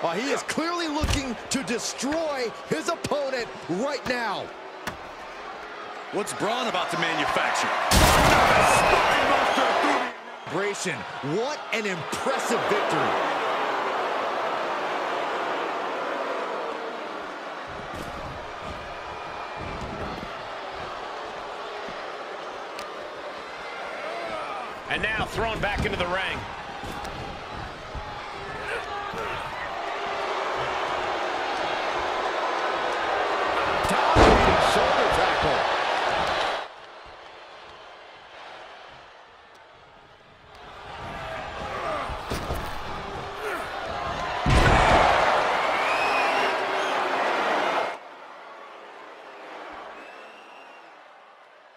Uh, he is clearly looking to destroy his opponent right now. What's Bron about to manufacture? Celebration. What an impressive victory. And now thrown back into the ring. left.